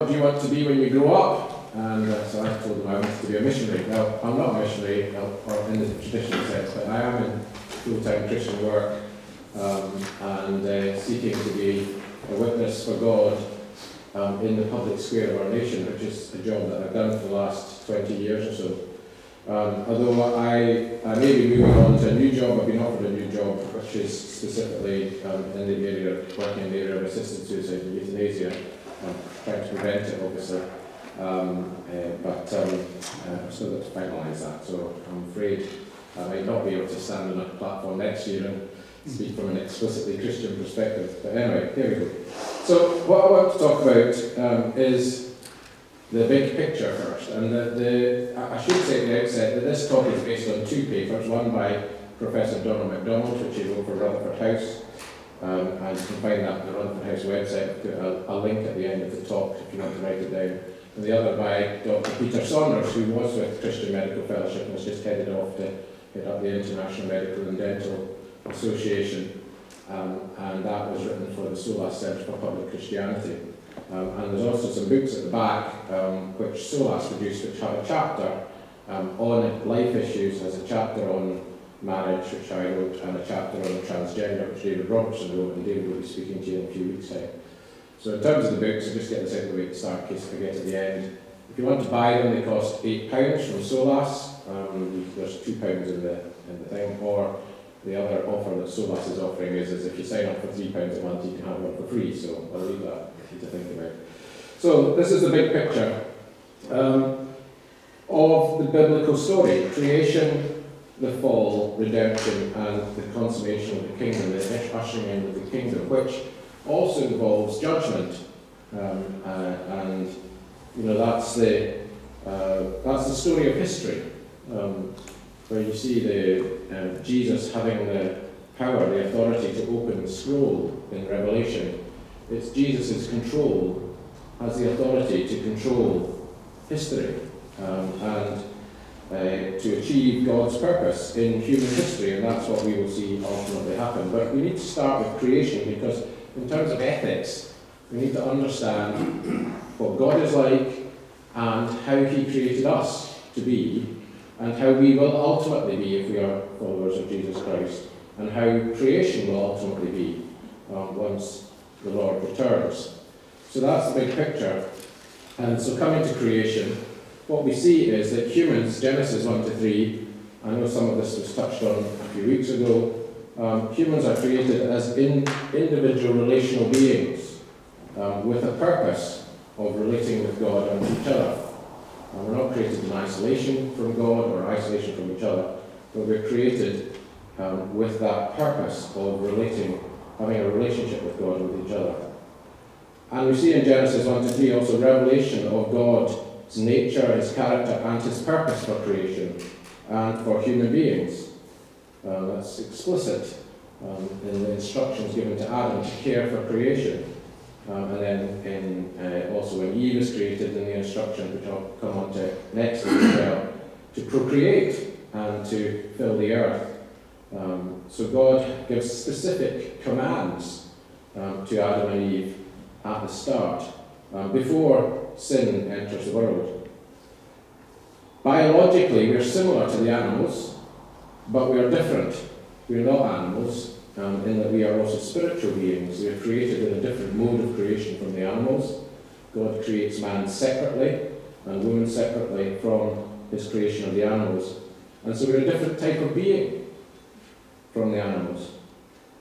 What do you want to be when you grow up? And uh, so I told them I wanted to be a missionary. Now, I'm not a missionary, uh, or in the traditional sense, but I am in full-time Christian work um, and uh, seeking to be a witness for God um, in the public square of our nation, which is a job that I've done for the last 20 years or so. Um, although I, I may be moving on to a new job, I've been offered a new job, which is specifically um, in the area, of working in the area of assisted suicide and euthanasia, um, trying to prevent it, obviously. Um, uh, but um, uh, got to finalise that, so I'm afraid I might not be able to stand on a platform next year and speak from an explicitly Christian perspective. But anyway, here we go. So what I want to talk about um, is the big picture first. And the, the, I should say at the outset that this talk is based on two papers, one by Professor Donald MacDonald, which is over for Rutherford House, um, and you can find that on the Rutherford House website. I'll, a link at the end of the talk if you want to write it down. And the other by Dr. Peter Saunders, who was with Christian Medical Fellowship and has just headed off to head up the International Medical and Dental Association. Um, and that was written for the SOLAS Centre for Public Christianity. Um, and there's also some books at the back um, which SOLAS produced which have a chapter um, on life issues. There's a chapter on marriage which I wrote and a chapter on transgender which David Robertson wrote and David will be speaking to you in a few weeks' time. So in terms of the books, I'll just get this out of the way to start in case I forget at the end. If you want to buy them, they cost £8 from SOLAS. Um, there's £2 in the, in the thing. Or the other offer that SOLAS is offering is, is if you sign up for £3 a month, you can have one for free. So I'll leave that for you to think about. So this is the big picture um, of the biblical story. Creation, the fall, redemption, and the consummation of the kingdom, the ushering in of the kingdom, which also involves judgment. Um, uh, and, you know, that's the, uh, that's the story of history, um, where you see the, uh, Jesus having the power, the authority to open the scroll in Revelation it's Jesus' control, has the authority to control history um, and uh, to achieve God's purpose in human history, and that's what we will see ultimately happen. But we need to start with creation because, in terms of ethics, we need to understand what God is like and how He created us to be, and how we will ultimately be if we are followers of Jesus Christ, and how creation will ultimately be um, once the Lord returns. So that's the big picture. And so coming to creation, what we see is that humans, Genesis 1 to 3, I know some of this was touched on a few weeks ago, um, humans are created as in, individual relational beings um, with a purpose of relating with God and with each other. And we're not created in isolation from God or isolation from each other, but we're created um, with that purpose of relating having a relationship with God and with each other. And we see in Genesis 1 to 3 also revelation of God's nature, his character, and his purpose for creation and for human beings. Uh, that's explicit um, in the instructions given to Adam to care for creation. Um, and then in, uh, also when Eve is created in the instructions, which I'll come on to next as well, to procreate and to fill the earth. Um, so God gives specific commands um, to Adam and Eve at the start, um, before sin enters the world. Biologically, we're similar to the animals, but we are different. We're not animals, um, in that we are also spiritual beings. We are created in a different mode of creation from the animals. God creates man separately and woman separately from his creation of the animals. And so we're a different type of being from the animals.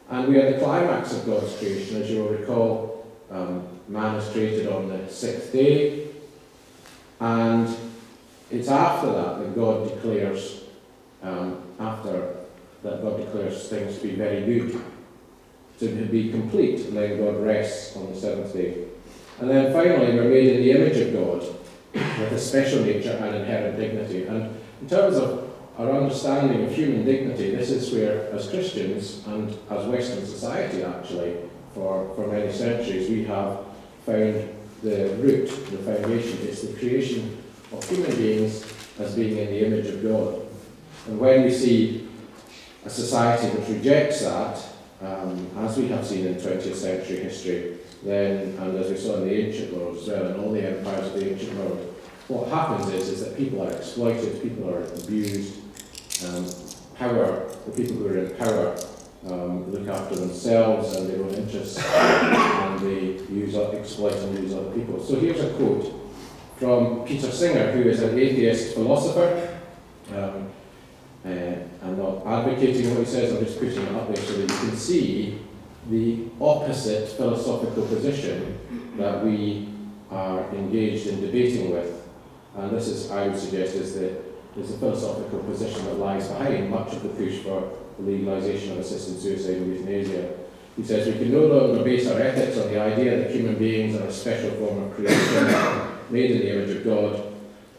And we are the climax of God's creation. As you'll recall, um, man is created on the sixth day, and it's after that that God declares, um, after that God declares things to be very good, to be complete, and then God rests on the seventh day. And then finally, we're made in the image of God, with a special nature and inherent dignity. And in terms of our understanding of human dignity, this is where, as Christians and as Western society actually, for, for many centuries, we have found the root, the foundation. It's the creation of human beings as being in the image of God. And when we see a society that rejects that, um, as we have seen in 20th century history, then, and as we saw in the ancient world as well, all the empires of the ancient world, what happens is, is that people are exploited, people are abused, um, power, the people who are in power um, look after themselves and their own interests, and they use, exploit and use other people. So here's a quote from Peter Singer, who is an atheist philosopher. Um, uh, I'm not advocating what he says, I'm just putting it up there so that you can see the opposite philosophical position that we are engaged in debating with. And this is, I would suggest, is the, is the philosophical position that lies behind much of the push for the legalisation of assisted suicide and euthanasia. He says we can no longer base our ethics on the idea that human beings are a special form of creation made in the image of God.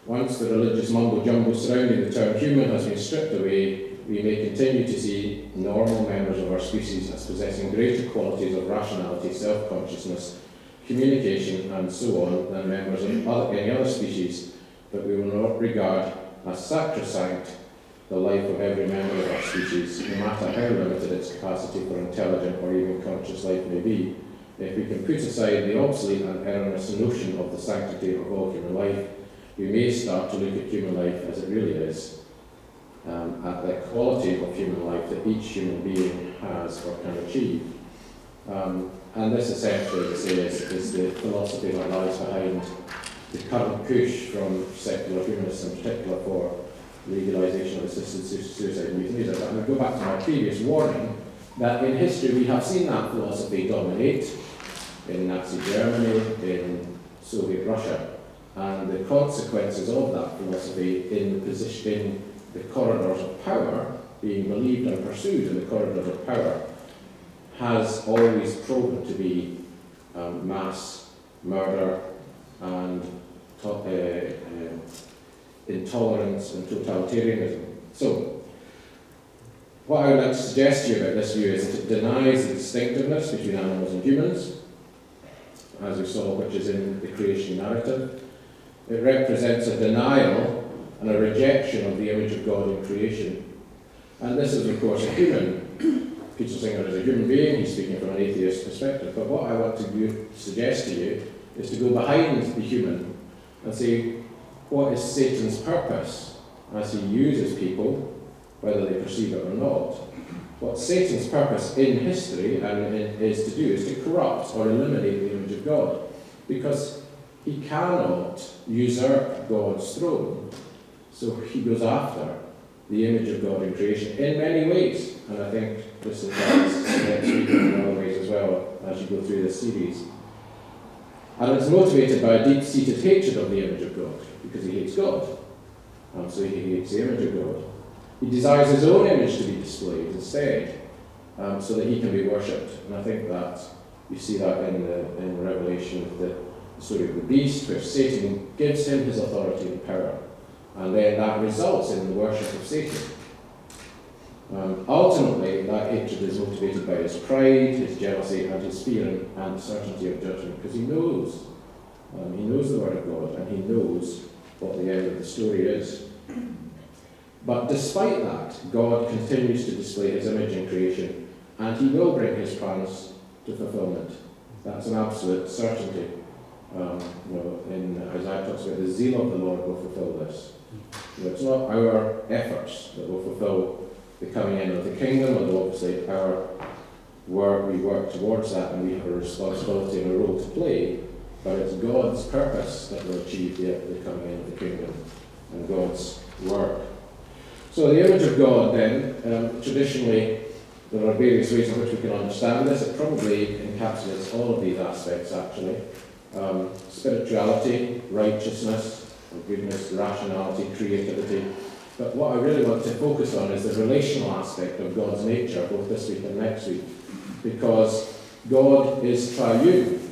Once the religious mumbo jumbo surrounding the term human has been stripped away, we may continue to see normal members of our species as possessing greater qualities of rationality, self consciousness, communication, and so on than members of other, any other species, but we will not regard as sacrosanct the life of every member of our species, no matter how limited its capacity for intelligent or even conscious life may be. If we can put aside the obsolete and erroneous notion of the sanctity of all human life, we may start to look at human life as it really is, um, at the quality of human life that each human being has or can achieve. Um, and this essentially, as is, is the philosophy that lies behind the current push from secular humanists in particular for legalisation of assisted suicide and euthanasia. Going to go back to my previous warning that in history we have seen that philosophy dominate in Nazi Germany, in Soviet Russia, and the consequences of that philosophy in the position, the corridors of power, being believed and pursued in the corridors of power, has always proven to be um, mass murder and uh, uh, intolerance and totalitarianism. So, what I would like to suggest to you about this view is it denies the distinctiveness between animals and humans, as we saw, which is in the creation narrative. It represents a denial and a rejection of the image of God in creation. And this is, of course, a human. Peter Singer is a human being, he's speaking from an atheist perspective. But what I want to suggest to you is to go behind the human and say, what is Satan's purpose as he uses people, whether they perceive it or not. What Satan's purpose in history and is to do is to corrupt or eliminate the image of God, because he cannot usurp God's throne. So he goes after the image of God in creation in many ways, and I think this applies next week in other ways as well as you go through this series. And it's motivated by a deep-seated hatred of the image of God because he hates God. And so he hates the image of God. He desires his own image to be displayed instead, um, so that he can be worshipped. And I think that you see that in the in Revelation with the, story of the beast, where Satan gives him his authority and power. And then that results in the worship of Satan. Um, ultimately, that hatred is motivated by his pride, his jealousy, and his fear and certainty of judgment, because he knows. Um, he knows the Word of God, and he knows what the end of the story is. But despite that, God continues to display his image in creation, and he will bring his plans to fulfillment. That's an absolute certainty. Um, you know, in Isaiah talks about the zeal of the Lord will fulfill this. You know, it's not our efforts that will fulfill the coming in of the kingdom, although obviously our work, we work towards that and we have a responsibility and a role to play, but it's God's purpose that will achieve the, the coming in of the kingdom and God's work. So the image of God then, um, traditionally, there are various ways in which we can understand this. It probably encapsulates all of these aspects actually. Um, spirituality, righteousness, goodness, rationality, creativity. But what I really want to focus on is the relational aspect of God's nature, both this week and next week. Because God is triune.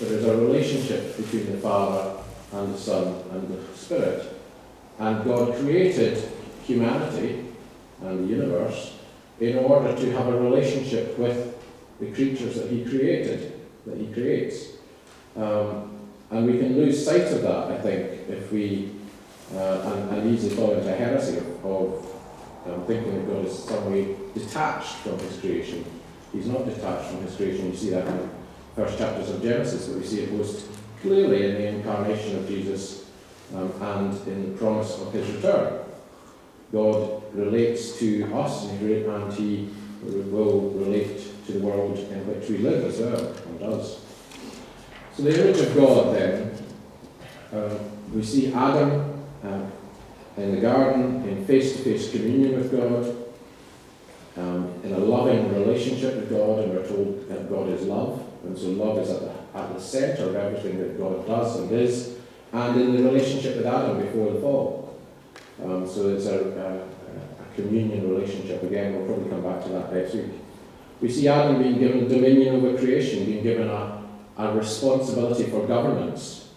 There is a relationship between the Father and the Son and the Spirit. And God created humanity and the universe in order to have a relationship with the creatures that He created, that He creates. Um, and we can lose sight of that, I think, if we, uh, and, and easily fall into heresy of, of um, thinking that God is some way detached from His creation. He's not detached from His creation. You see that in first chapters of Genesis, but we see it most clearly in the incarnation of Jesus um, and in the promise of his return. God relates to us and he, will relate to the world in which we live as well, and does. So the image of God then, uh, we see Adam uh, in the garden in face-to-face communion with God, um, in a loving relationship with God, and we're told that God is love, and so love is at the, at the centre of everything that God does and is, and in the relationship with Adam before the fall. Um, so it's a, a, a communion relationship. Again, we'll probably come back to that next week. We see Adam being given dominion over creation, being given a, a responsibility for governance.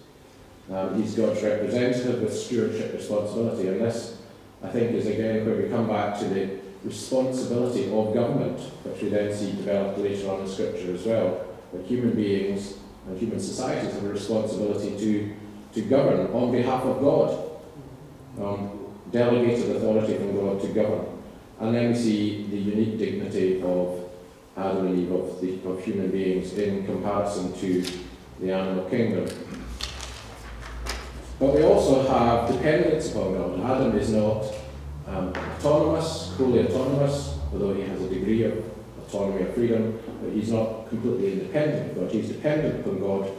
Um, he's God's representative with stewardship responsibility, and this, I think, is again where we come back to the responsibility of government, which we then see developed later on in Scripture as well, that human beings and human societies have a responsibility to, to govern on behalf of God. Um, delegated authority from God to govern. And then we see the unique dignity of Adam and Eve, of, the, of human beings, in comparison to the animal kingdom. But we also have dependence upon God. Adam is not um, autonomous, fully autonomous, although he has a degree of autonomy or freedom, but he's not completely independent of God. He's dependent upon God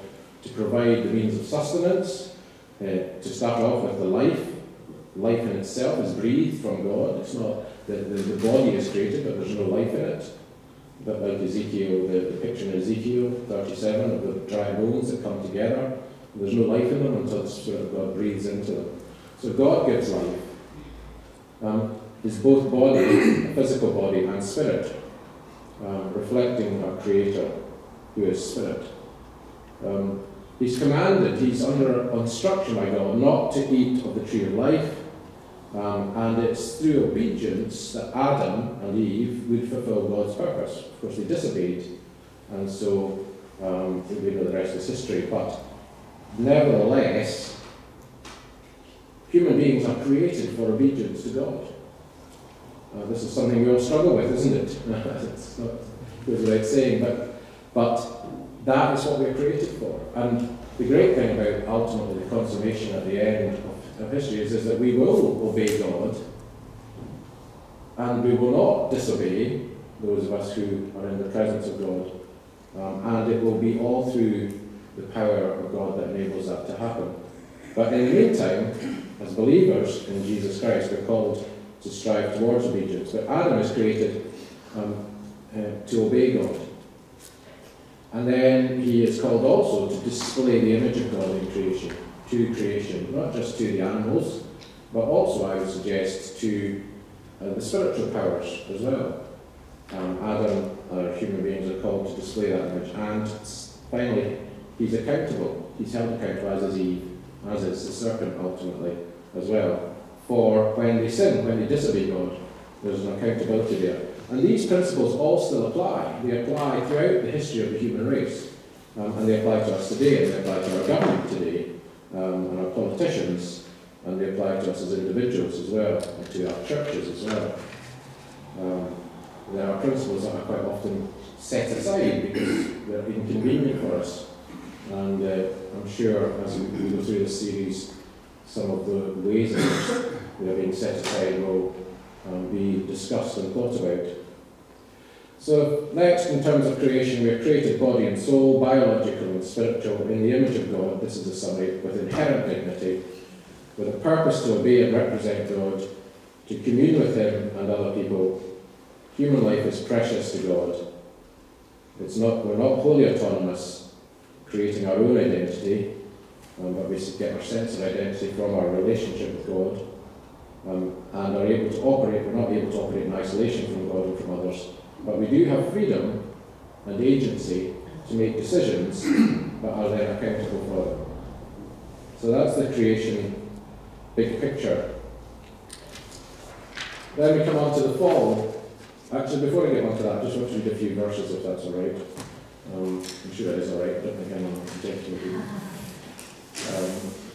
to provide the means of sustenance, uh, to start off with the life. Life in itself is breathed from God. It's not the, the, the body is created, but there's no life in it. But like Ezekiel, the, the picture in Ezekiel 37 of the dry bones that come together, there's no life in them until the Spirit of God breathes into them. So God gives life. Um, is both body, physical body, and spirit, um, reflecting our Creator, who is spirit. Um, he's commanded, he's under instruction by God not to eat of the tree of life, um, and it's through obedience that Adam and Eve would fulfill God's purpose. Of course, they disobeyed, and so um, we know the rest is history, but nevertheless, human beings are created for obedience to God. Uh, this is something we all struggle with, isn't it? it's not goes without saying, but, but that is what we're created for. And the great thing about ultimately the consummation at the end of, of history is, is that we will obey God and we will not disobey those of us who are in the presence of God. Um, and it will be all through the power of God that enables that to happen. But in the meantime, as believers in Jesus Christ, we're called to strive towards obedience. But Adam is created um, uh, to obey God. And then he is called also to display the image of God in creation, to creation, not just to the animals, but also, I would suggest, to uh, the spiritual powers as well. Um, Adam, or human beings, are called to display that image. And finally, he's accountable. He's held accountable, as is Eve, as is the serpent ultimately as well, for when they sin, when they disobey God. There's an accountability there. And these principles all still apply. They apply throughout the history of the human race. Um, and they apply to us today, and they apply to our government today, um, and our politicians, and they apply to us as individuals as well, and to our churches as well. Um, there are principles that are quite often set aside because they're inconvenient for us. And uh, I'm sure as we go through this series, some of the ways in which they are being set aside will um, be discussed and thought about. So next, in terms of creation, we are created body and soul, biological and spiritual, in the image of God, this is a summary, with inherent dignity, with a purpose to obey and represent God, to commune with Him and other people. Human life is precious to God. It's not, we're not wholly autonomous, creating our own identity, um, but we get our sense of identity from our relationship with God um, and are able to operate. We're not able to operate in isolation from God and from others, but we do have freedom and agency to make decisions that are then accountable for them. So that's the creation big picture. Then we come on to the fall. Actually, before I get on to that, I just want to read a few verses if that's all right. Um, I'm sure it is all right. Don't I'm um,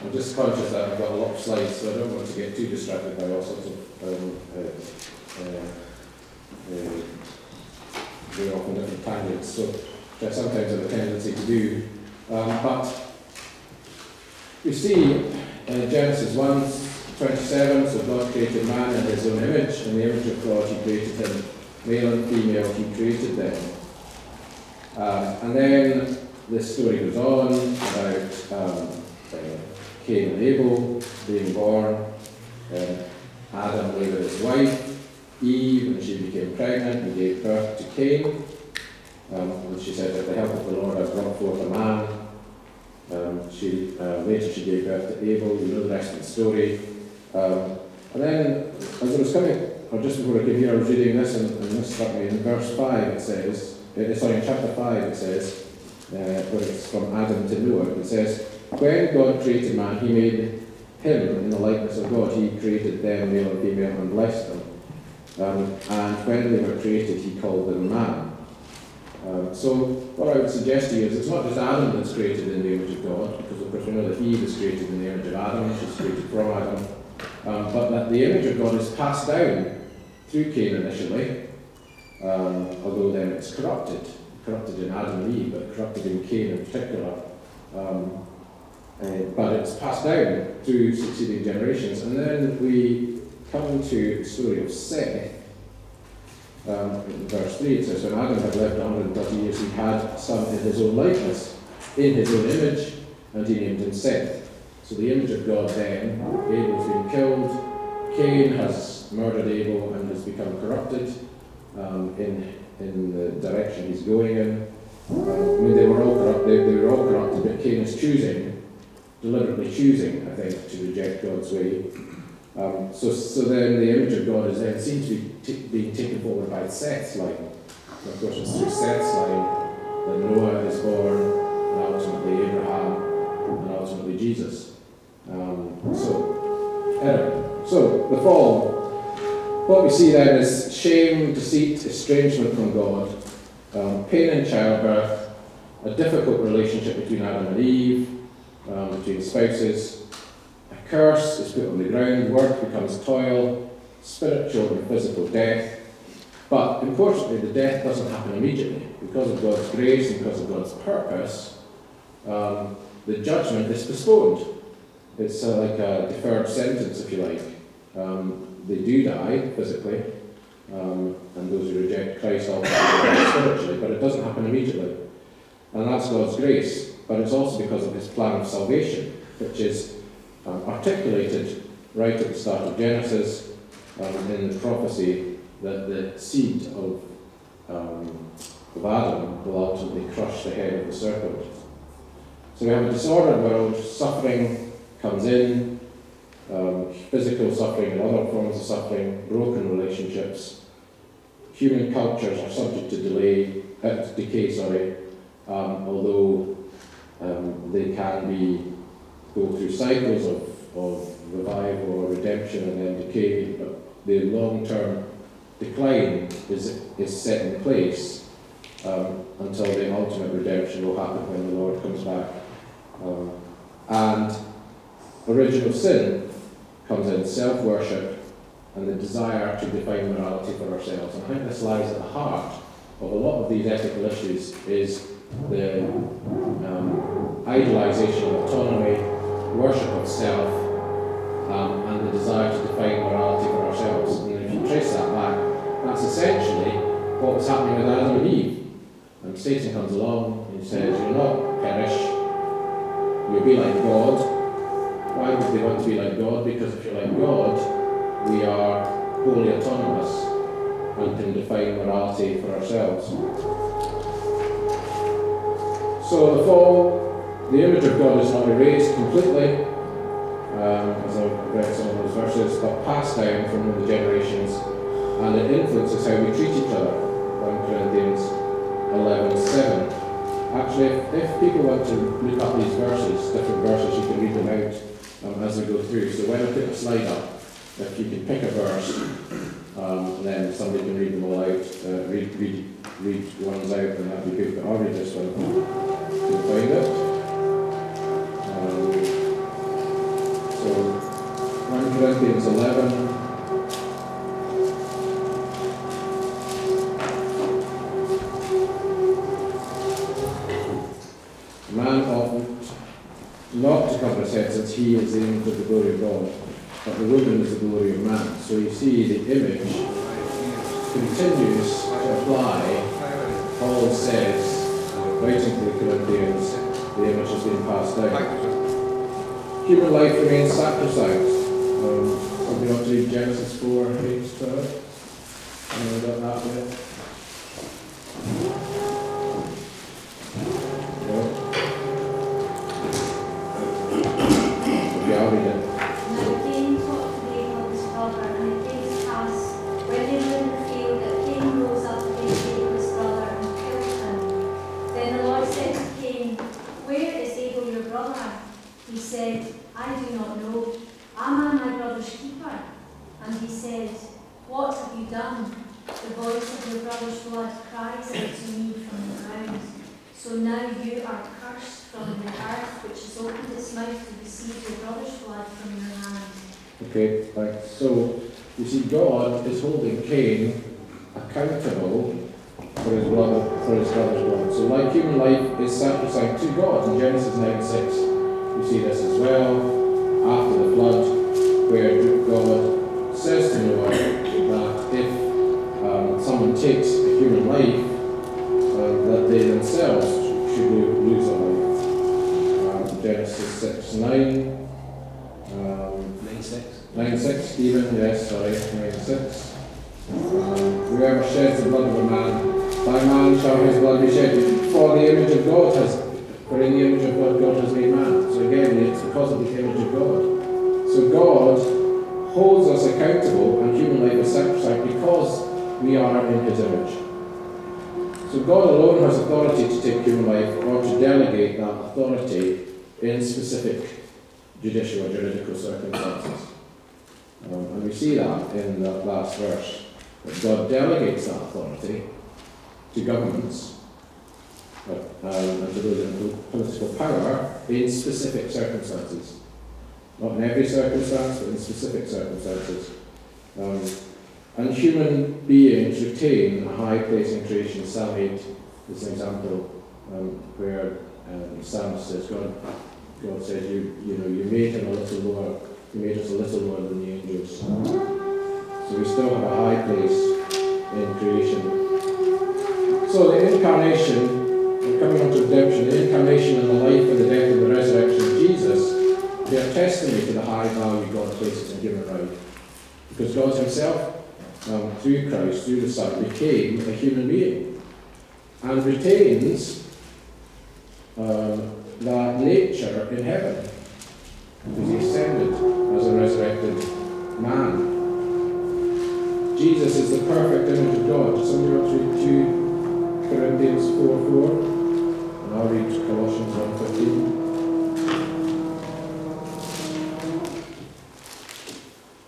I'm just conscious that I've got a lot of slides, so I don't want to get too distracted by all sorts of um, uh, uh, uh, off on different tangents. So which I sometimes have a tendency to do. Um, but we see in Genesis 1 27, so God created man in his own image, in the image of God he created him, male and female he created them. Uh, and then the story goes on about um, uh, Cain and Abel being born, uh, Adam lay with his wife, Eve, when she became pregnant and gave birth to Cain. Um, she said, With the help of the Lord, I've brought forth a man. Um, she, uh, later she gave birth to Abel, you know the rest of the story. Um, and then, as I was coming, or just before I came here, I was reading this, and, and this struck me. In verse 5 it says, uh, sorry, in chapter 5 it says, uh, it's from Adam to Noah, it says, When God created man, he made him in the likeness of God. He created them, male and female, and blessed them. Um, and when they were created, he called them man. Um, so what I would suggest to you is it's not just Adam that's created in the image of God, because of course we know that Eve is created in the image of Adam, she's created from Adam, um, but that the image of God is passed down through Cain initially, um, although then it's corrupted, corrupted in Adam and Eve, but corrupted in Cain in particular. Um, uh, but it's passed down through succeeding generations. And then we come to the story of Seth. Um, in verse 3 it says, When Adam had lived 130 years, he had a son in his own likeness, in his own image, and he named him Seth. So the image of God then, Abel's been killed, Cain has murdered Abel and has become corrupted um, in, in the direction he's going in. I mean, they were all they, they were all corrupted, but Cain is choosing, deliberately choosing, I think, to reject God's way. Um, so, so then the image of God is then seen to be being taken forward by Seth's line. And of course, it's through Seth's line that Noah is born, and ultimately Abraham, and ultimately Jesus. Um, so, anyway, so the fall. What we see then is shame, deceit, estrangement from God, um, pain in childbirth, a difficult relationship between Adam and Eve, um, between spouses. A curse is put on the ground, work becomes toil, spiritual and physical death. But importantly, the death doesn't happen immediately. Because of God's grace and because of God's purpose, um, the judgment is postponed. It's uh, like a deferred sentence, if you like. Um, they do die physically, um, and those who reject Christ also die spiritually, but it doesn't happen immediately. And that's God's grace, but it's also because of his plan of salvation, which is um, articulated right at the start of Genesis um, in the prophecy that the seed of, um, of Adam will ultimately crush the head of the serpent. So we have a disordered world, suffering comes in, um, physical suffering and other forms of suffering, broken relationships. Human cultures are subject to delay, uh, decay, sorry, um, although um, they can be go through cycles of, of revival or redemption and then decay, but the long-term decline is, is set in place um, until the ultimate redemption will happen when the Lord comes back. Um, and original sin comes in self-worship and the desire to define morality for ourselves. And I think this lies at the heart of a lot of these ethical issues is the um, idolization of autonomy, worship of self, um, and the desire to define morality for ourselves. And if you trace that back, that's essentially what was happening with Adam and Eve. And Satan comes along and says, You'll not perish, you'll be like God. Why would they want to be like God? Because if you're like God, we are wholly autonomous and can define morality for ourselves. So the fall, the image of God is not erased completely, um, as I've read some of those verses, but passed down from the generations, and it influences how we treat each other. 1 Corinthians 11 7. Actually, if, if people want to look up these verses, different verses, you can read them out um, as I go through. So when I put the slide up, if you can pick a verse, um, then somebody can read them all out, uh, read, read, read ones out, and that'd be good. But I'll read this one going up. Um, so 1 Corinthians 11. A man ought not to covet sex he is the image the glory of God, but the woman is the glory of man. So you see the image continues to apply, Paul says, waiting to the image has been passed down. Human life remains sacrosanct. Um, somebody want to Genesis 4, 8 to 12? Anyone got that yet? God is holding Cain accountable for his brother, for his brother's blood. So, like human life is sacrosanct to God in Genesis 9 6. You see this as well after the flood, where God says to Noah that if um, someone takes a human life, uh, that they themselves should lose a life. Um, Genesis 6 9. Um, 9 6. 9 6, Stephen, yes, sorry, 9 6. Um, whoever sheds the blood of a man, by man shall his blood be shed. For the image of God has, for in the image of God, God has made man. So again, it's because of the image of God. So God holds us accountable and human life is sacrosanct because we are in his image. So God alone has authority to take human life or to delegate that authority in specific judicial or juridical circumstances. Um, and we see that in that last verse, that God delegates that authority to governments but, um, and to those in political power in specific circumstances. Not in every circumstance, but in specific circumstances. Um, and human beings retain a high place in creation. Psalm 8 is an example um, where um, psalmist says, God, God says, you, you know, you made him a little lower, you made us a little more than the angels. So we still have a high place in creation. So the incarnation, we're coming on to redemption, the incarnation and the life and the death and the resurrection of Jesus, they are testimony to the high value God places in human life. Because God himself, um, through Christ, through the Son, became a human being and retains um, that nature in heaven he ascended as a resurrected man. Jesus is the perfect image of God. Somebody want to read 2 Corinthians 4 4? And I'll read Colossians 1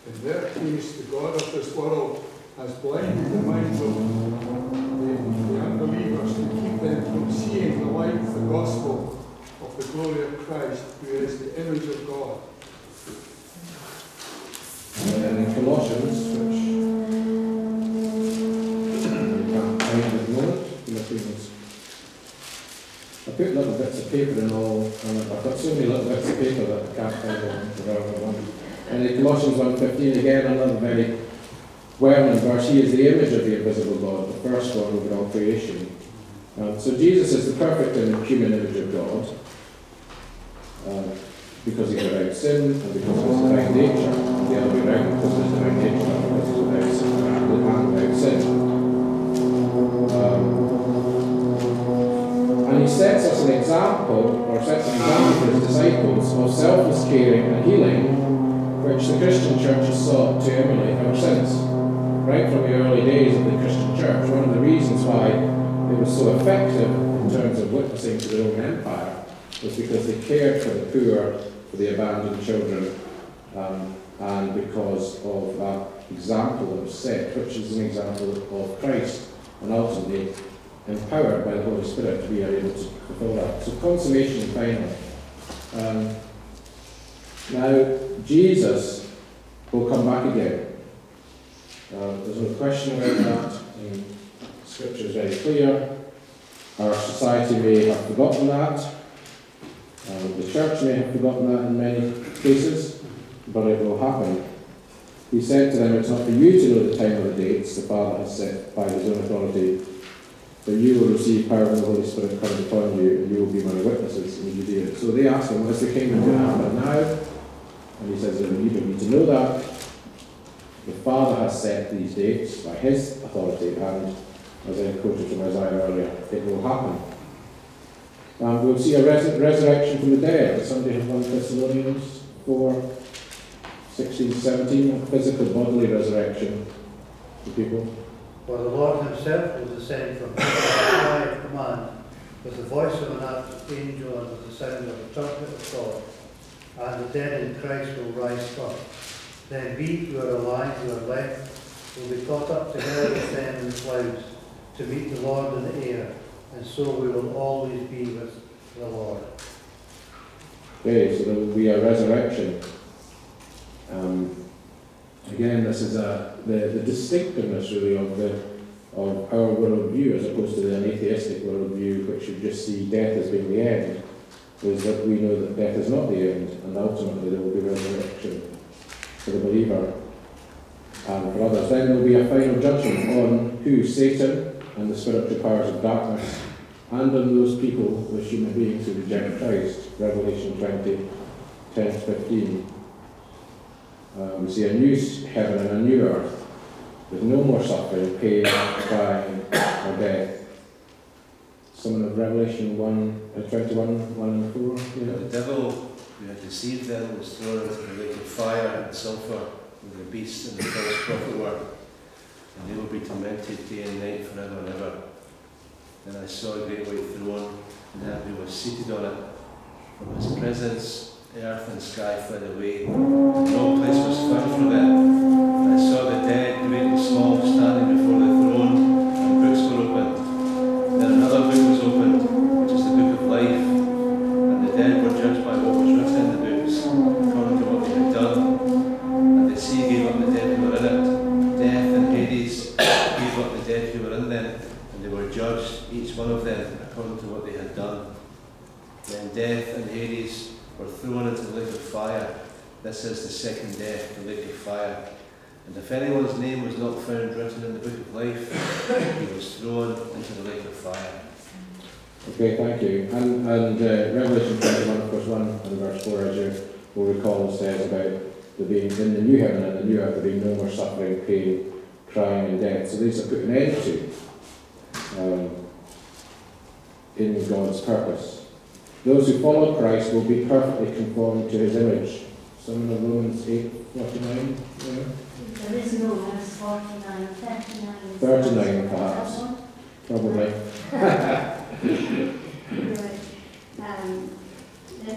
In their case, the God of this world has blinded the minds of the unbelievers to keep them from seeing the light of the gospel of the glory of Christ, who is the image of God. And then in Colossians, which you can't find at the moment. I put little bits of paper in all, and I've got so many little bits of paper that I can't find them. And in Colossians 1.15, again, another very well-known verse, he is the image of the invisible God, the firstborn over all creation. So Jesus is the perfect and human image of God, um, because he is without sin, and because of his divine nature, the other way around, because of his divine nature, and because he's without sin, and without sin. Um, and he sets us an example, or sets an example for his disciples of selfless caring and healing, which the Christian church has sought to emulate ever since. Right from the early days of the Christian church, one of the reasons why it was so effective in terms of witnessing to the Roman Empire was because they cared for the poor, for the abandoned children, um, and because of that example that was set, which is an example of Christ, and ultimately empowered by the Holy Spirit to be able to fulfill that. So consummation finally. Um, now, Jesus will come back again. Uh, there's no question about that. And Scripture is very clear. Our society may have forgotten that. Um, the church may have forgotten that in many cases, but it will happen. He said to them, It's not for you to know the time or the dates the Father has set by his own authority, but you will receive power when the Holy Spirit comes upon you, and you will be my witnesses in Judea. So they asked him, Is the kingdom going to happen now? And he says, You don't need to know that. The Father has set these dates by his authority, and as I quoted from Isaiah earlier, it will happen. Um, we'll see a res- resurrection from the dead. Somebody have 1 Thessalonians 4, 16, 17? A physical, bodily resurrection to people. For the Lord himself will descend from of command, with the voice of an archangel and with the sound of a trumpet of God. And the dead in Christ will rise first. Then we who are alive, who are left, will be caught up together with them in the clouds to meet the Lord in the air, and so we will always be with the Lord. Okay, so there will be a resurrection. Um, again, this is a, the, the distinctiveness really of the of our worldview as opposed to the atheistic worldview, which would just see death as being the end, is that we know that death is not the end, and ultimately there will be resurrection for the believer and for others. Then there will be a final judgment on who Satan and the spiritual powers of darkness and on those people, those human beings who reject Christ. Revelation 20, 10 15. Uh, we see a new heaven and a new earth with no more suffering, pain, crying, or death. Someone of Revelation 1, uh, 21, 1 and 4. Yeah. The devil who had deceived them was thrown into the lake of fire and sulphur where the beast and the false prophet were, and they will be tormented day and night forever and ever. Then I saw a great white throne, and him who was seated on it. From his presence, earth and sky fled away, and no place was found for them. According to what they had done. Then death and Hades were thrown into the lake of fire. This is the second death, the lake of fire. And if anyone's name was not found written in the book of life, he was thrown into the lake of fire. Okay, thank you. And, and uh, Revelation 21, verse 1 and verse 4, as you will recall, says about there being in the new heaven and the new earth, there being no more suffering, pain, crying, and death. So these are put an end to um, in God's purpose. Those who follow Christ will be perfectly conformed to his image. Some of Romans 8, 49. Yeah. There is no verse 49, 39. 39 perhaps. Probably. Right. Um,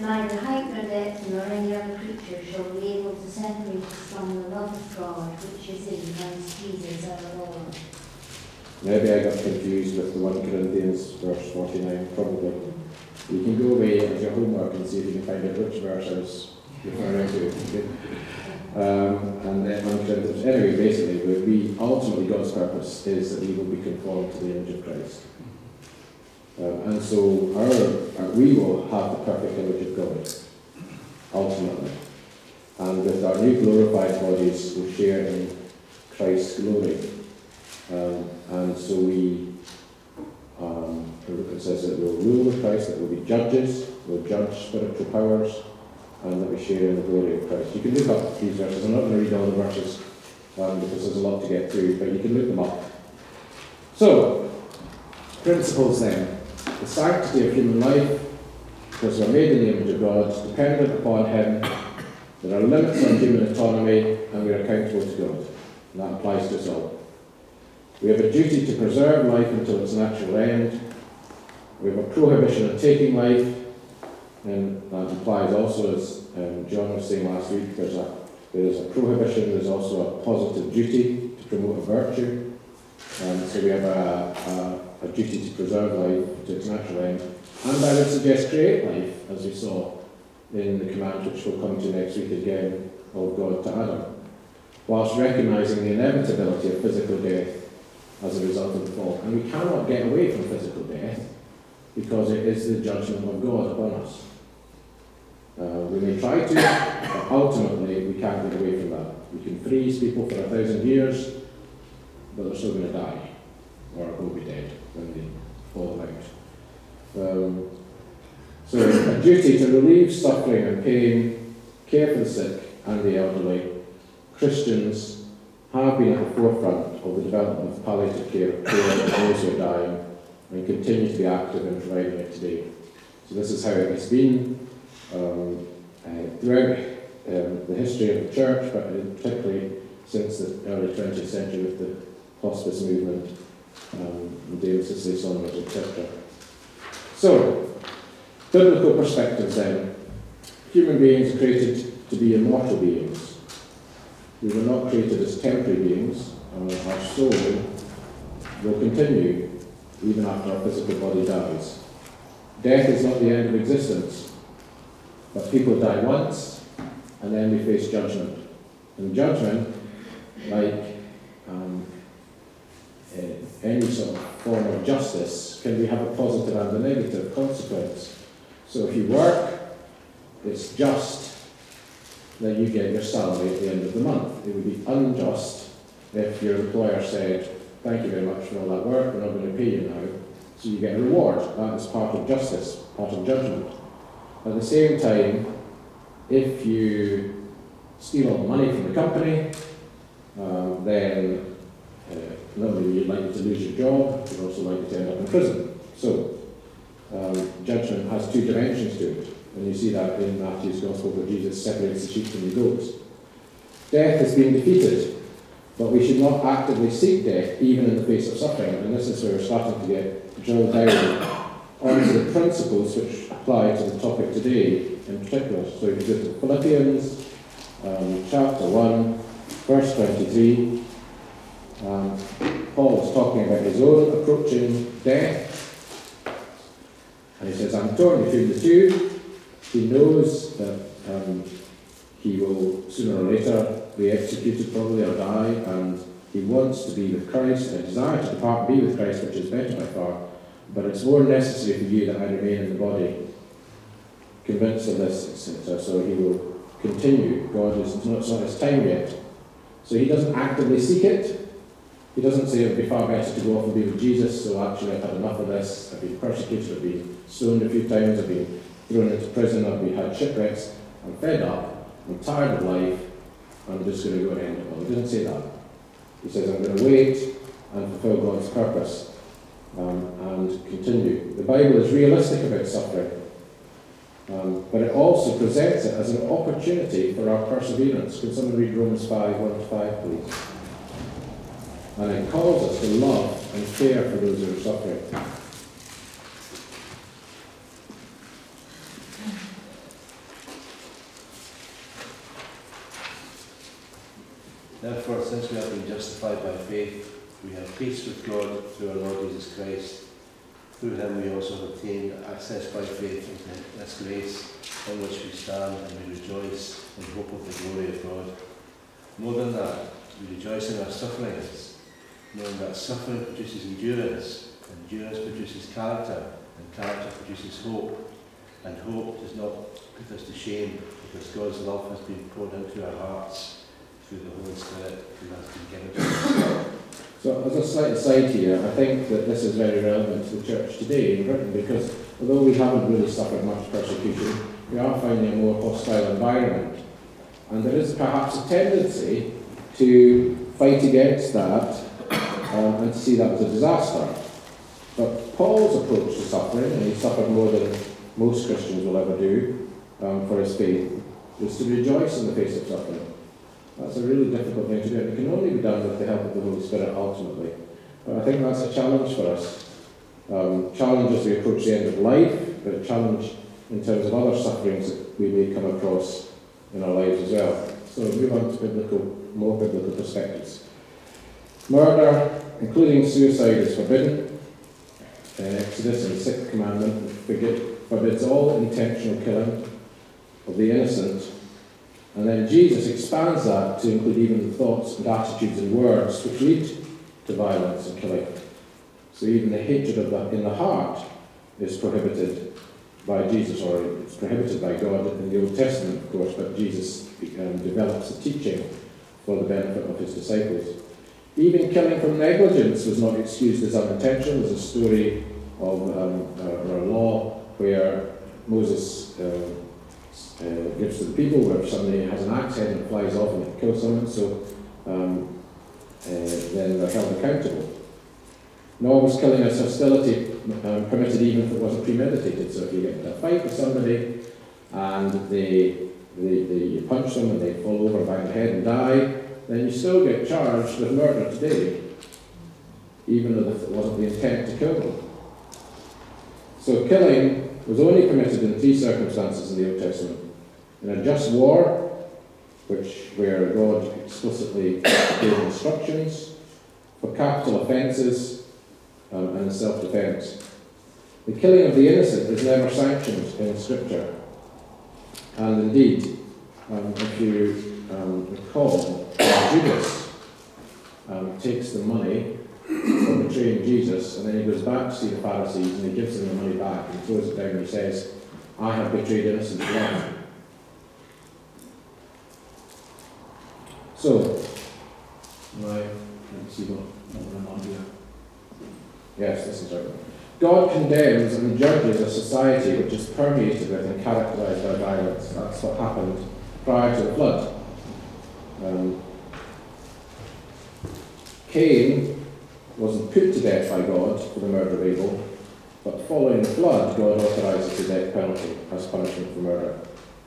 neither height nor depth nor any other creature shall be able to separate us from the love of God which is in Christ Jesus our Lord. Maybe I got confused with the 1 Corinthians verse 49, probably. You can go away as your homework and see if you can find out which verse I was referring to. Okay? Um, and then 1 Corinthians, anyway, basically, we, ultimately God's purpose is that we will be conformed to the image of Christ. Um, and so our, our, we will have the perfect image of God, ultimately. And with our new glorified bodies, we'll share in Christ's glory. Um, and so we, um, it says that we'll rule with Christ, that we'll be judges, we'll judge spiritual powers, and that we share in the glory of Christ. You can look up these verses. I'm not going to read all the verses um, because there's a lot to get through, but you can look them up. So, principles then. The sanctity of human life, because we're made in the image of God, dependent upon Him. There are limits on human autonomy, and we are accountable to God. And that applies to us all. We have a duty to preserve life until its natural end. We have a prohibition of taking life, and that implies also, as um, John was saying last week, there's a, there's a prohibition, there's also a positive duty to promote a virtue. Um, so we have a, a, a duty to preserve life to its natural end. And I would suggest create life, as we saw in the command which we'll come to next week again, of God to Adam, whilst recognising the inevitability of physical death as a result of the fall. And we cannot get away from physical death because it is the judgment of God upon us. Uh, we may try to, but ultimately we can't get away from that. We can freeze people for a thousand years, but they're still going to die, or will be dead when they fall out. Um, so a duty to relieve suffering and pain, care for the sick and the elderly, Christians have been at the forefront of the development of palliative care, of those who are dying, and continue to be active in providing it today. So this is how it has been um, uh, throughout um, the history of the church, but particularly since the early 20th century with the hospice movement, um, the Dame Cicely Saunders, etc. So, biblical perspectives then. Human beings created to be immortal beings. We were not created as temporary beings, our soul will continue even after our physical body dies. Death is not the end of existence, but people die once, and then we face judgment. And judgment, like um, uh, any sort of form of justice, can be have a positive and a negative consequence. So if you work, it's just that you get your salary at the end of the month. It would be unjust if your employer said, thank you very much for all that work, we're not going to pay you now, so you get a reward. That is part of justice, part of judgment. At the same time, if you steal all the money from the company, um, then uh, not only are you likely to lose your job, you're also likely to end up in prison. So, um, judgment has two dimensions to it, and you see that in Matthew's Gospel where Jesus separates the sheep from the goats. Death has been defeated, but we should not actively seek death even in the face of suffering, and this is where we're starting to get drilled down onto the principles which apply to the topic today in particular. So you go to Philippians um, chapter 1, verse 23, um, Paul is talking about his own approaching death. And he says, I'm torn between the two. He knows that um, he will sooner or later be executed probably or die, and he wants to be with Christ, a desire to depart and be with Christ, which is better by far. But it's more necessary for you that I remain in the body, convinced of this, etc. So he will continue. God is not, it's his time yet. So he doesn't actively seek it. He doesn't say it would be far better to go off and be with Jesus, so actually I've had enough of this, I've been persecuted, I've been stoned a few times, I've been thrown into prison, I've had shipwrecks, I'm fed up, I'm tired of life, I'm just going to go and end it all. He doesn't say that. He says, I'm going to wait and fulfill God's purpose um, and continue. The Bible is realistic about suffering, um, but it also presents it as an opportunity for our perseverance. Can someone read Romans 5 1 to 5, please? And it calls us to love and care for those who are suffering. Therefore, since we have been justified by faith, we have peace with God through our Lord Jesus Christ. Through him we also have obtained access by faith into this grace on which we stand and we rejoice in hope of the glory of God. More than that, we rejoice in our sufferings, knowing that suffering produces endurance, endurance produces character, and character produces hope. And hope does not put us to shame, because God's love has been poured into our hearts through the Holy Spirit who has been given to us. So, as a slight aside here, I think that this is very relevant to the church today in Britain because although we haven't really suffered much persecution, we are finding a more hostile environment. And there is perhaps a tendency to fight against that um, and to see that as a disaster. But Paul's approach to suffering, and he suffered more than most Christians will ever do um, for his faith, is to rejoice in the face of suffering. That's a really difficult thing to do. It can only be done with the help of the Holy Spirit ultimately. But I think that's a challenge for us. Um, challenge as we approach the end of life, but a challenge in terms of other sufferings that we may come across in our lives as well. So move on to biblical, more biblical perspectives. Murder, including suicide, is forbidden. Uh, Exodus and the Sixth Commandment forbids all intentional killing of the innocent and then Jesus expands that to include even the thoughts and attitudes and words which lead to violence and killing. So even the hatred of the, in the heart is prohibited. by Jesus, or it's prohibited by God in the Old Testament, of course, but Jesus um, develops a teaching for the benefit of his disciples. Even killing from negligence was not excused as unintentional. There's a story of um, a, law where Moses uh, uh, gives to the people where somebody has an axe and flies off and it kills someone, so um, uh, then they're held accountable. Nor was killing as hostility um, permitted even if it wasn't premeditated. So if you get in a fight with somebody and they, they, they you punch them and they fall over, by the head and die, then you still get charged with murder today, even though it wasn't the intent to kill them. So killing was only permitted in three circumstances in the Old Testament. In a just war, which where God explicitly gave instructions, for capital offences, um, and self-defence. The killing of the innocent is never sanctioned in Scripture. And indeed, um, if you um, recall, Judas um, takes the money for betraying Jesus, and then he goes back to see the Pharisees and he gives them the money back and throws it down and he says, I have betrayed innocent blood. So, my, let's see what, on here. Yes, this is right. God condemns and judges a society which is permeated with and characterized by violence. That's what happened prior to the flood. Um, Cain wasn't put to death by God for the murder of Abel, but following the flood, God authorizes the death penalty as punishment for murder.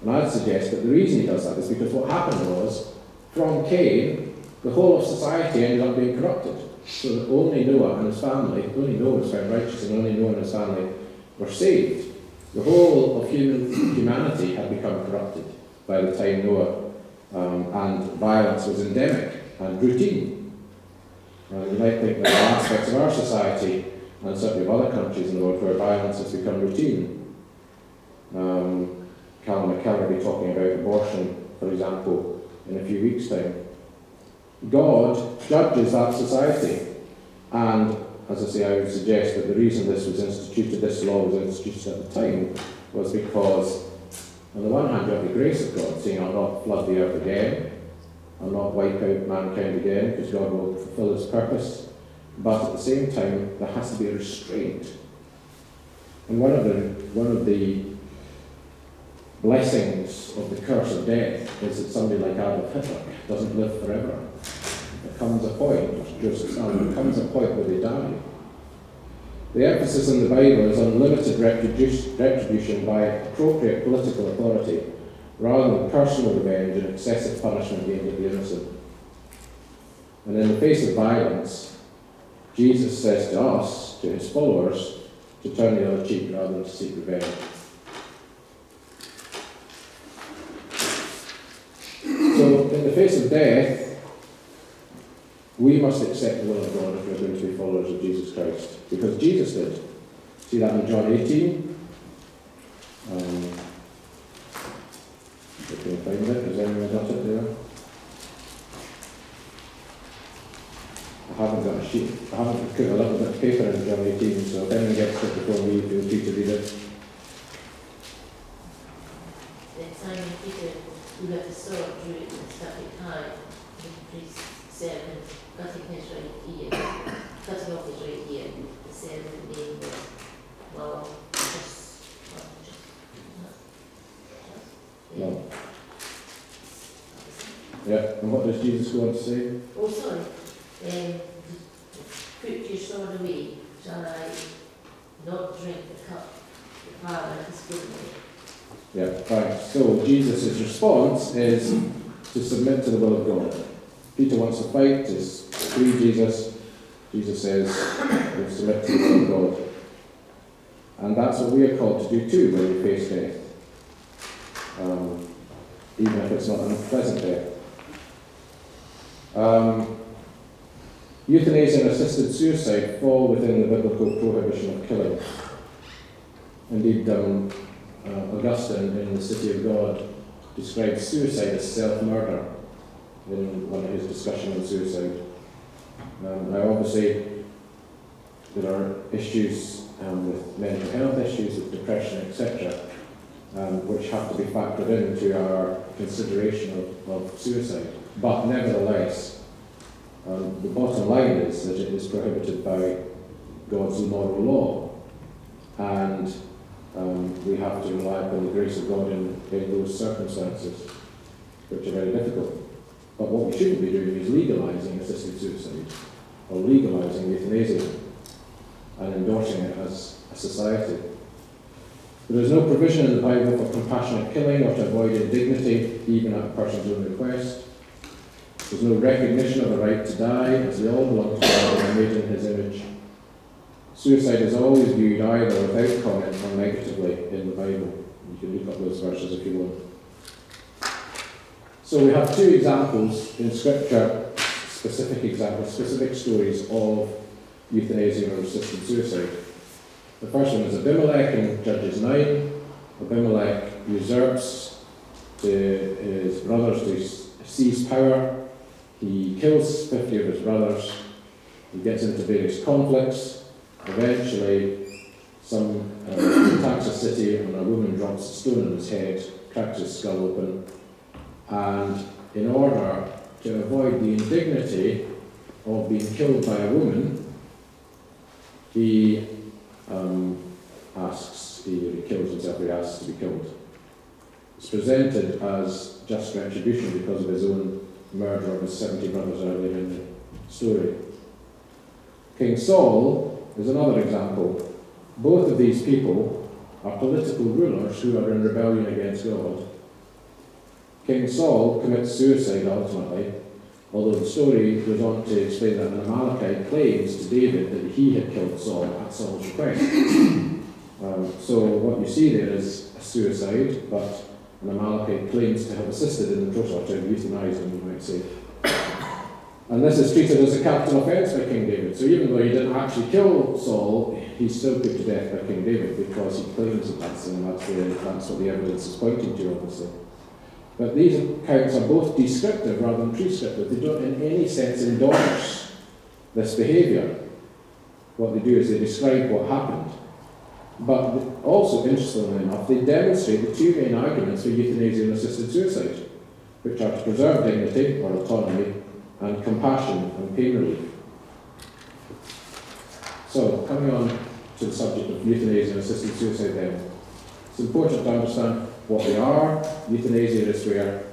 And I'd suggest that the reason he does that is because what happened was, from Cain, the whole of society ended up being corrupted. So that only Noah and his family, only Noah was found righteous, and only Noah and his family were saved. The whole of human humanity had become corrupted by the time Noah, um, and violence was endemic and routine. Uh, you might think there are aspects of our society, and certainly of other countries in the world, where violence has become routine. Um, Calum MacKellar will be talking about abortion, for example, in a few weeks' time. God judges that society. And as I say, I would suggest that the reason this was instituted, this law was instituted at the time, was because, on the one hand, you have the grace of God, saying, I'll not flood the earth again, I'll not wipe out mankind again, because God will fulfill his purpose. But at the same time, there has to be a restraint. And one of the, one of the blessings of the curse of death is that somebody like Adolf Hitler doesn't live forever. There comes a point, Joseph Stalin, there comes a point where they die. The emphasis in the Bible is on limited retribution by appropriate political authority, rather than personal revenge and excessive punishment at the innocent. And in the face of violence, Jesus says to us, to his followers, to turn the other cheek rather than to seek revenge. So, in the face of death, we must accept the will of God if we're going to be followers of Jesus Christ. Because Jesus did. See that in John 18? Um, if you can find it, has anyone got it there? I haven't got a sheet. I haven't put a little bit of paper in John 18, so if anyone gets it before me, feel free to read it. Had the sword, drew cutting his right ear, cutting off his right ear. The servant well, just, just, Yeah, and what does Jesus on to say? Oh, sorry, um, put your sword away, shall I not drink the cup the Father has given me? Yeah, right. So Jesus' response is to submit to the will of God. Peter wants to fight, to free Jesus. Jesus says, we submit to the will of God. And that's what we are called to do too when we face death. Um, even if it's not an unpleasant death. Um, euthanasia and assisted suicide fall within the biblical prohibition of killing. Indeed, um, uh, Augustine in The City of God describes suicide as self-murder in one of his discussions on suicide. Um, now, obviously, there are issues um, with mental health issues, with depression, etc., um, which have to be factored into our consideration of, of suicide. But nevertheless, um, the bottom line is that it is prohibited by God's moral law, and um, we have to rely upon the grace of God in, in those circumstances, which are very difficult. But what we shouldn't be doing is legalising assisted suicide or legalising euthanasia and endorsing it as a society. There is no provision in the Bible for compassionate killing or to avoid indignity, even at a person's own request. There's no recognition of a right to die, as we all belong to God and made in His image. Suicide is always viewed either without comment or negatively in the Bible. You can look up those verses if you want. So we have two examples in Scripture, specific examples, specific stories of euthanasia or assisted suicide. The first one is Abimelech in Judges 9. Abimelech usurps to his brothers to seize power. He kills 50 of his brothers. He gets into various conflicts. Eventually, some uh, attacks a city and a woman drops a stone on his head, cracks his skull open, and in order to avoid the indignity of being killed by a woman, he um, asks, he kills himself, he asks to be killed. It's presented as just retribution because of his own murder of his 70 brothers earlier in the story. King Saul is another example. Both of these people are political rulers who are in rebellion against God. King Saul commits suicide ultimately, although the story goes on to explain that Amalekite claims to David that he had killed Saul at Saul's request. um, so what you see there is a suicide, but an Amalekite claims to have assisted in the process, of euthanizing, you might say. And this is treated as a capital offence by King David. So even though he didn't actually kill Saul, he's still put to death by King David because he claims that that's, and that's, the, that's what the evidence is pointing to, obviously. But these accounts are both descriptive rather than prescriptive. They don't in any sense endorse this behaviour. What they do is they describe what happened. But also, interestingly enough, they demonstrate the two main arguments for euthanasia and assisted suicide, which are to preserve dignity or autonomy and compassion and pain relief. So, coming on to the subject of euthanasia and assisted suicide then, it's important to understand what they are. Euthanasia is where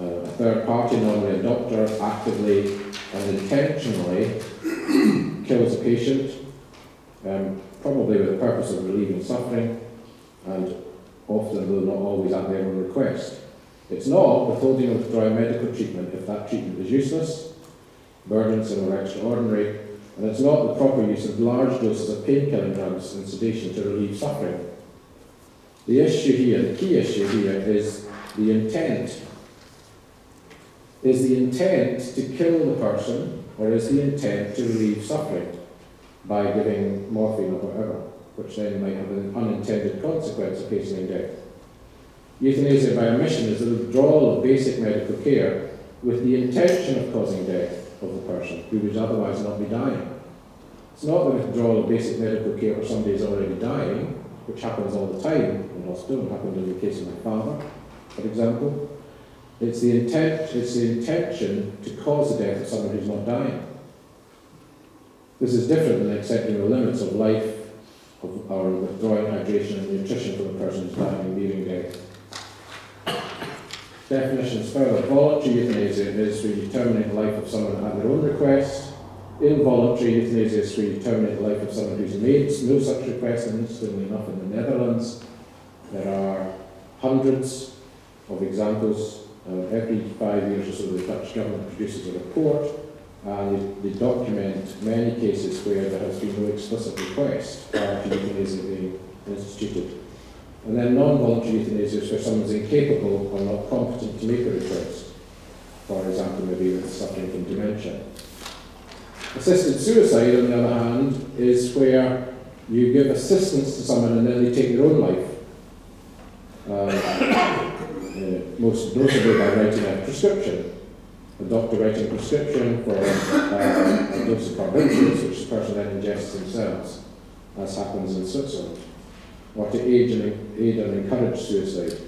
uh, a third party, normally a doctor, actively and intentionally kills a patient, um, probably with the purpose of relieving suffering, and often, though not always at their own request. It's not withholding or withdrawing medical treatment if that treatment is useless, burdensome, or extraordinary, and it's not the proper use of large doses of pain-killing drugs and sedation to relieve suffering. The issue here, the key issue here, is the intent. Is the intent to kill the person, or is the intent to relieve suffering by giving morphine or whatever, which then might have an unintended consequence occasioning death? Euthanasia by omission is the withdrawal of basic medical care with the intention of causing death of the person who would otherwise not be dying. It's not the withdrawal of basic medical care where somebody is already dying, which happens all the time in hospital, happened in the case of my father, for example. It's the intent, it's the intention to cause the death of someone who's not dying. This is different than accepting the limits of life of, or withdrawing hydration and nutrition from a person who's dying and nearing death. Definitions further. Voluntary euthanasia is you terminate the life of someone at their own request. Involuntary euthanasia is where you terminate the life of someone who's made no such request, and interestingly enough, in the Netherlands, there are hundreds of examples. Uh, every five years or so, the Dutch government produces a report, and they, they document many cases where there has been no explicit request to euthanasia being instituted. And then non-voluntary euthanasia is where someone's incapable or not competent to make a request. For example, maybe with suffering from dementia. Assisted suicide, on the other hand, is where you give assistance to someone and then they take their own life. Uh, uh, most notably by writing a prescription. A doctor writing a prescription for uh, a dose of barbiturates, which the person then ingests themselves. as happens in Switzerland, or to aid and, aid and encourage suicide.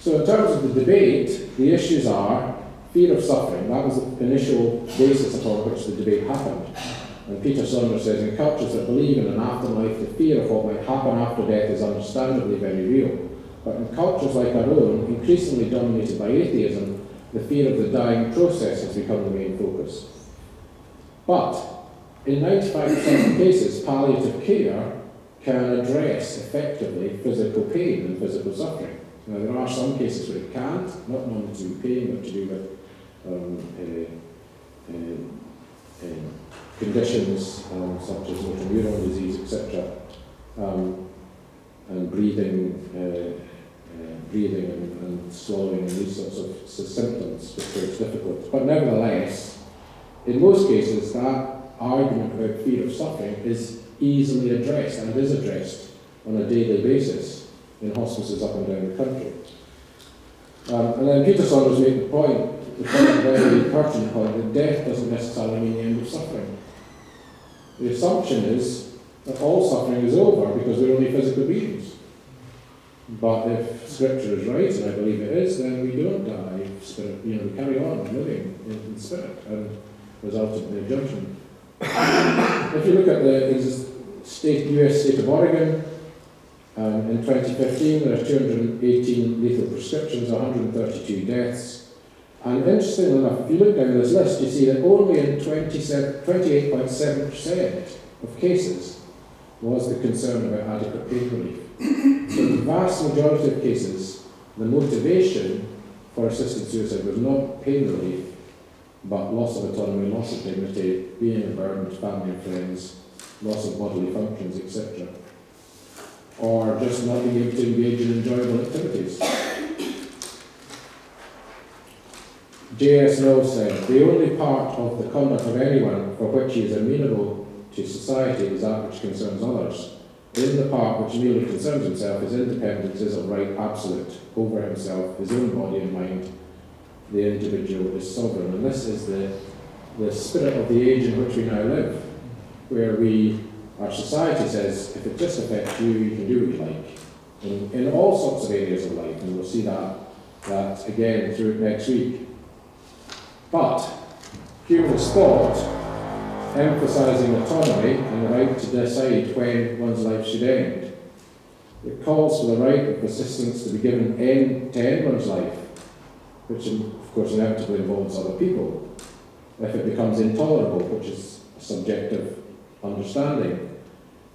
So in terms of the debate, the issues are fear of suffering. That was the initial basis upon which the debate happened. And Peter Saunders says, in cultures that believe in an afterlife, the fear of what might happen after death is understandably very real. But in cultures like our own, increasingly dominated by atheism, the fear of the dying process has become the main focus. But in 95% of cases, palliative care can address effectively physical pain and physical suffering. Now, there are some cases where it can't, not only to do pain, but to do with um, conditions um, such as autoimmune disease, etc., um, and breathing, uh, uh, breathing and, and swallowing and these sorts of symptoms, which are difficult. But nevertheless, in most cases, that argument about fear of suffering is easily addressed and is addressed on a daily basis in hospices up and down the country. Um, and then Peter Saunders made the point, a very pertinent point, death doesn't necessarily mean the end of suffering. The assumption is that all suffering is over because we're only physical beings. But if Scripture is right, and I believe it is, then we don't die. Spirit, you know, we carry on living in, spirit and result in the judgment. if you look at the state, U.S. state of Oregon, um, in 2015 there are 218 lethal prescriptions, 132 deaths. And interestingly enough, if you look down this list, you see that only in 28.7% of cases was the concern about adequate pain relief. so the vast majority of cases, the motivation for assisted suicide was not pain relief, but loss of autonomy, loss of dignity, being a burden to family and friends, loss of bodily functions, etc. Or just not being able to engage in enjoyable activities. J.S. Mill said, the only part of the conduct of anyone for which he is amenable to society is that which concerns others. In the part which merely concerns himself, his independence is of right absolute over himself, his own body and mind. The individual is sovereign. And this is the, the spirit of the age in which we now live, where we, our society says, if it just affects you, you can do what you like. In, in all sorts of areas of life, and we'll see that, that again through next week. But human thought, emphasising autonomy and the right to decide when one's life should end, it calls for the right of persistence to be given end, to end one's life, which of course inevitably involves other people. If it becomes intolerable, which is a subjective understanding,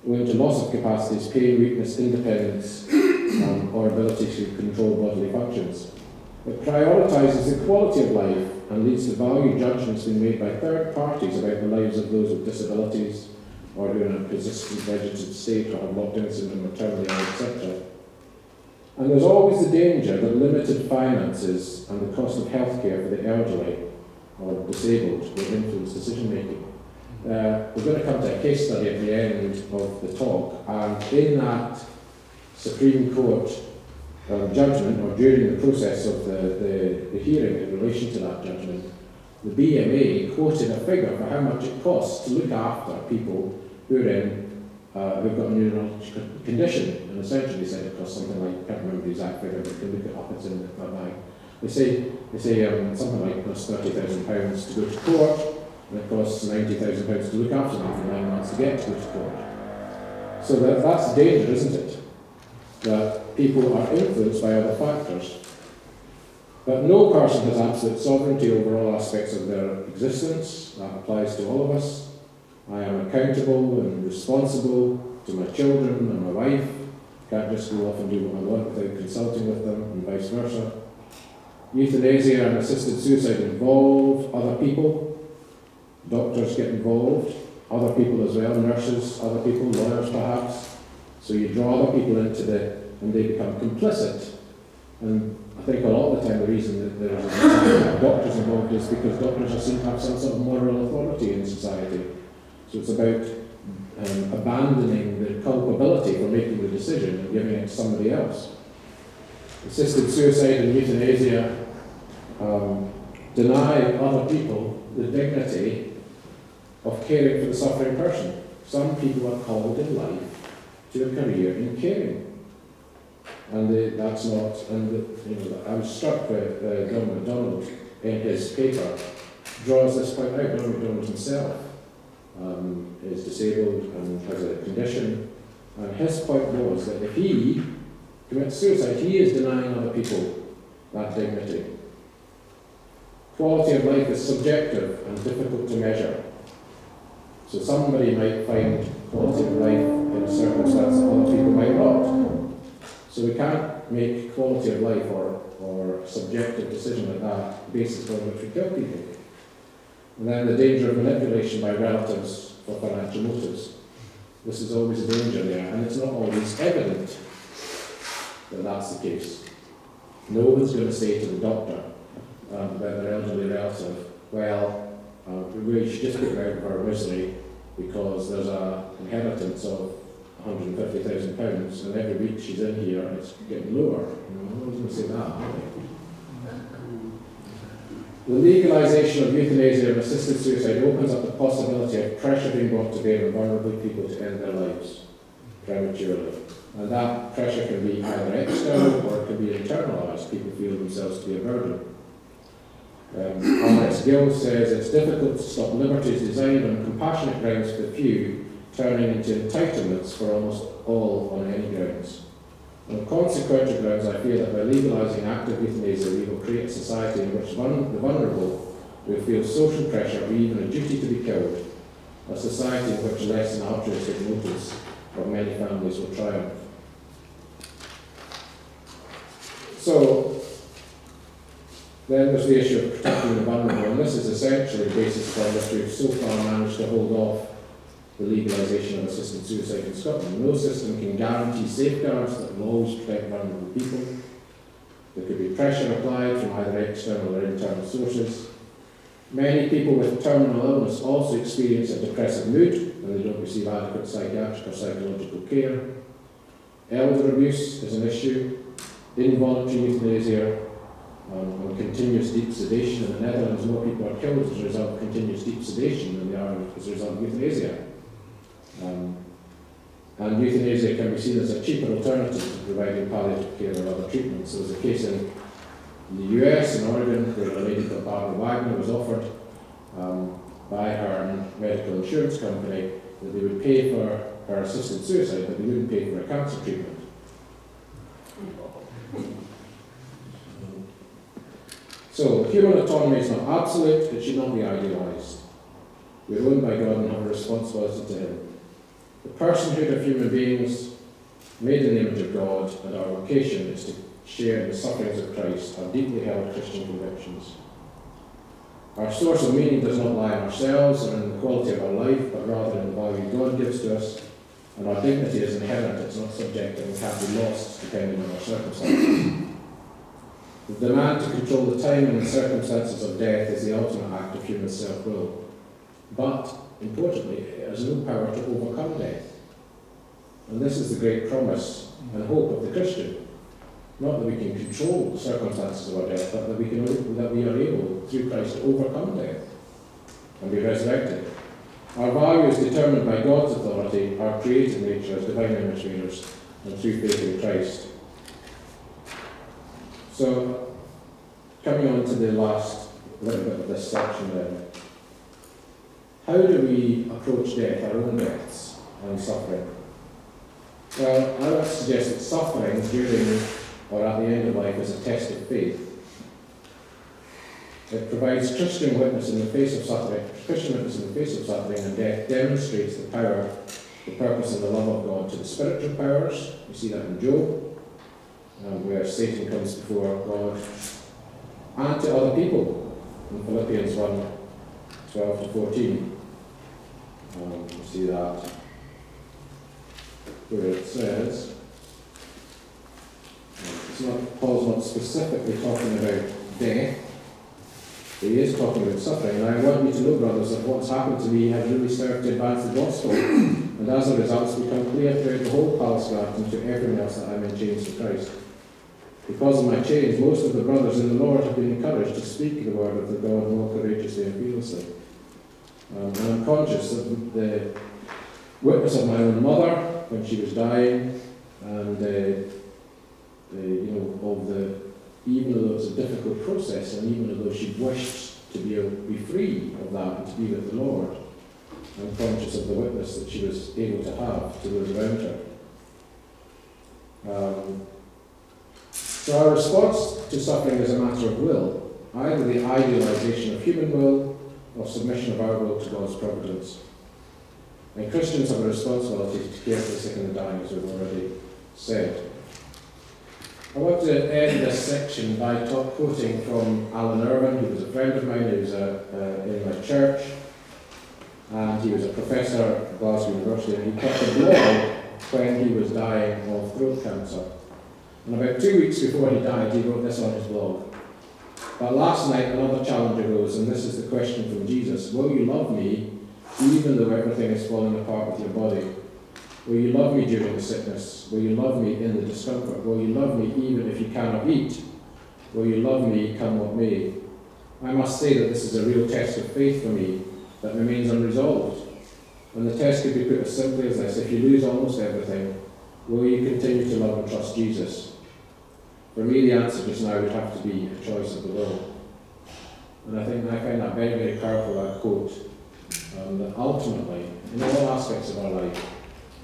owing to loss of capacities, pain, weakness, independence, um, or ability to control bodily functions. It prioritises the quality of life and leads to value judgments being made by third parties about the lives of those with disabilities or who are in a persistent vegetative state or have locked-in syndrome or terminally ill, etc. And there's always the danger that limited finances and the cost of healthcare for the elderly or disabled will influence decision making. Uh, we're going to come to a case study at the end of the talk, and in that Supreme Court judgment, or during the process of the, the, the hearing in relation to that judgment, the BMA quoted a figure for how much it costs to look after people who are in, uh, who've got a neurological condition, and essentially said it costs something like, I can't remember the exact figure, but you can look it up, it's in. They say, they say um, something like it costs £30,000 to go to court, and it costs £90,000 to look after them for nine months to get to go to court. So that, that's a danger, isn't it? That people are influenced by other factors. But no person has absolute sovereignty over all aspects of their existence. That applies to all of us. I am accountable and responsible to my children and my wife. Can't just go off and do what I want without consulting with them, and vice versa. Euthanasia and assisted suicide involve other people. Doctors get involved, other people as well, nurses, other people, lawyers perhaps. So you draw other people into the, and they become complicit. And I think a lot of the time the reason that there's doctors involved is because doctors are seen to have some sort of moral authority in society. So it's about um, abandoning the culpability for making the decision and giving it to somebody else. Assisted suicide and euthanasia um, deny other people the dignity of caring for the suffering person. Some people are called in life to a career in caring. And they, that's not, and the, you know, I was struck by uh, John MacDonald in his paper, draws this point out. John MacDonald himself um, is disabled and has a condition. And his point was that if he commits suicide, he is denying other people that dignity. Quality of life is subjective and difficult to measure. So somebody might find quality of life in a circumstance that other people might not. So we can't make quality of life or, or subjective decision at that basis on which we kill people. And then the danger of manipulation by relatives for financial motives. This is always a danger there, and it's not always evident that that's the case. No one's going to say to the doctor um, about their elderly relative, well, uh, we should just get out of our misery because there's a inheritance of £150,000 and every week she's in here and it's getting lower. No one's going to say that, are they? The legalisation of euthanasia and assisted suicide opens up the possibility of pressure being brought to bear on vulnerable people to end their lives prematurely. And that pressure can be either external or it can be internalised. People feel themselves to be a burden. Um, Alex Gill says it's difficult to stop liberties designed on compassionate grounds for few turning into entitlements for almost all on any grounds. On consequential grounds, I fear that by legalising active euthanasia, we will create a society in which the vulnerable will feel social pressure or even a duty to be killed, a society in which less than altruistic motives of many families will triumph. So, then there's the issue of protecting the vulnerable, and this is essentially the basis upon which we've so far managed to hold off the legalisation of assisted suicide in Scotland. No system can guarantee safeguards that will protect vulnerable people. There could be pressure applied from either external or internal sources. Many people with terminal illness also experience a depressive mood and they don't receive adequate psychiatric or psychological care. Elder abuse is an issue. Involuntary euthanasia um, and continuous deep sedation. In the Netherlands, more people are killed as a result of continuous deep sedation than they are as a result of euthanasia. Um, and euthanasia can be seen as a cheaper alternative to providing palliative care or other treatments. There was a case in the US, in Oregon, where a lady called Barbara Wagner was offered um, by her medical insurance company that they would pay for her assisted suicide, but they wouldn't pay for a cancer treatment. So, human autonomy is not absolute, it should not be idealised. We are owned by God and have a responsibility to Him. The personhood of human beings, made in the image of God, and our vocation is to share in the sufferings of Christ, our deeply held Christian convictions. Our source of meaning does not lie in ourselves or in the quality of our life, but rather in the value God gives to us, and our dignity is inherent, it's not subjective and can't be lost depending on our circumstances. The demand to control the time and the circumstances of death is the ultimate act of human self-will. But, importantly, it has no power to overcome death. And this is the great promise and hope of the Christian. Not that we can control the circumstances of our death, but that we, can, that we are able, through Christ, to overcome death and be resurrected. Our value is determined by God's authority, our created nature as divine image bearers, and through faith in Christ. So, coming on to the last little bit of this section then. How do we approach death, our own deaths and suffering? Well, I would suggest that suffering during or at the end of life is a test of faith. It provides Christian witness in the face of suffering, Christian witness in the face of suffering and death demonstrates the power, the purpose and the love of God to the spiritual powers. You see that in Job, um, where Satan comes before God, and to other people in Philippians 1 12 to 14. Um, you see that where it says, it's not, Paul's not specifically talking about death, he is talking about suffering. And I want you to know, brothers, that what's happened to me has really served to advance the gospel. and as a result, it's become clear throughout the whole guard and to everyone else that I'm in chains for Christ. Because of my chains, most of the brothers in the Lord have been encouraged to speak the word of the God more courageously and fearlessly. Um, and I'm conscious of the witness of my own mother when she was dying, and uh, the, you know, of the, even though it was a difficult process, and even though she wished to be, be free of that and to be with the Lord, I'm conscious of the witness that she was able to have to those around her. Um, so our response to suffering is a matter of will, either the idealization of human will or submission of our will to God's providence. And Christians have a responsibility to care for the sick and the dying, as we've already said. I want to end this section by talk, quoting from Alan Irwin, who was a friend of mine, he was a, uh, in my church, and he was a professor at Glasgow University, and he kept a blog when he was dying of throat cancer. And about two weeks before he died, he wrote this on his blog. But last night, another challenge arose, and this is the question from Jesus Will you love me even though everything is falling apart with your body? Will you love me during the sickness? Will you love me in the discomfort? Will you love me even if you cannot eat? Will you love me come what may? I must say that this is a real test of faith for me that remains unresolved. And the test could be put as simply as this if you lose almost everything, will you continue to love and trust Jesus? For me, the answer just now would have to be a choice of the will. And I think I find that very, very powerful, that quote, um, that ultimately, in all aspects of our life,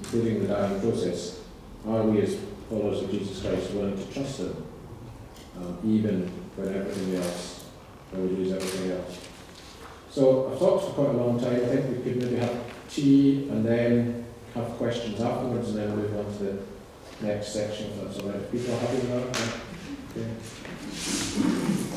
including the dying process, are we as followers of Jesus Christ willing to trust Him, um, even when everything else, when we lose everything else? So I've talked for quite a long time. I think we could maybe have tea and then have questions afterwards and then move on to the next section if that's all right. People happy with that? Okay.